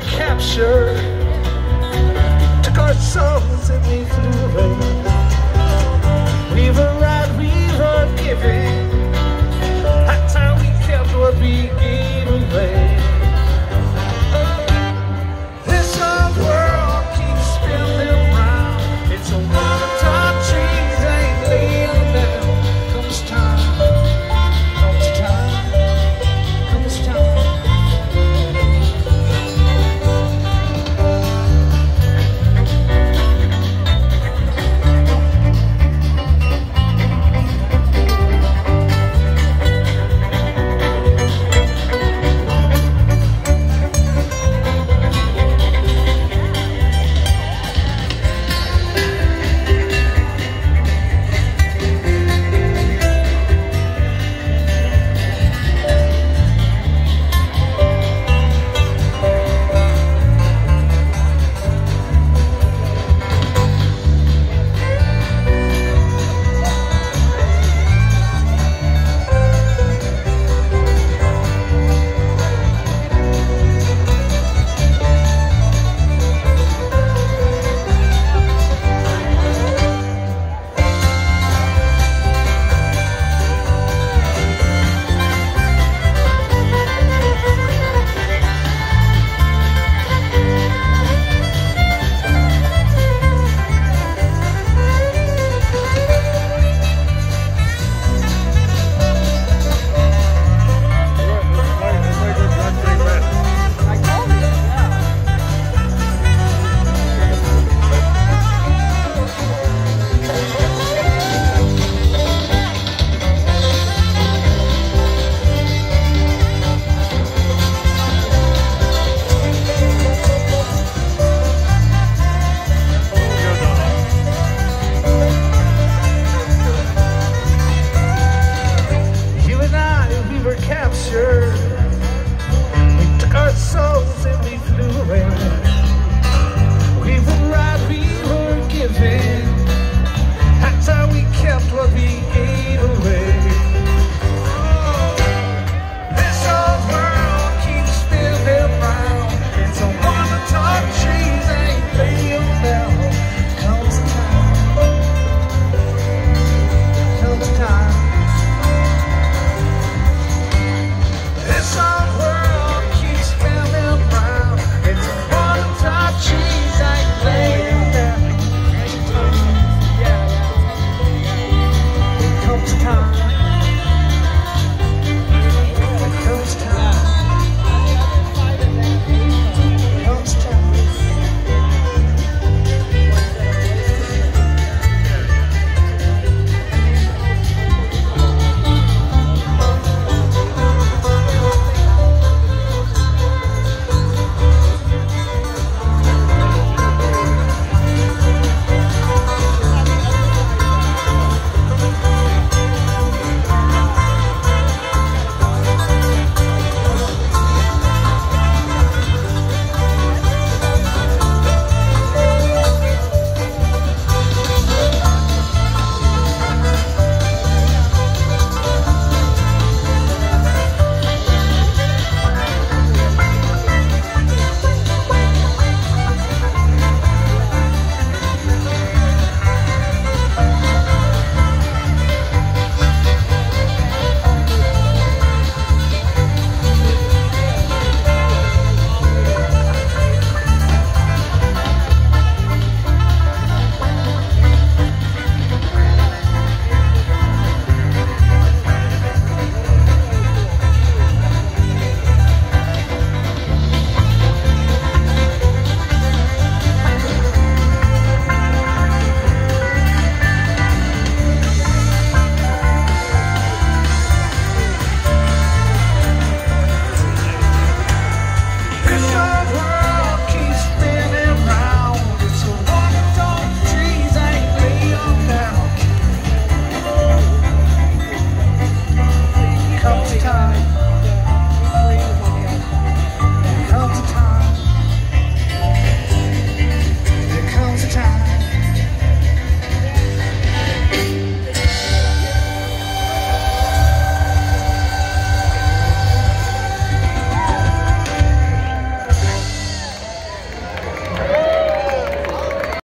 Capture.